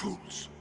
fools.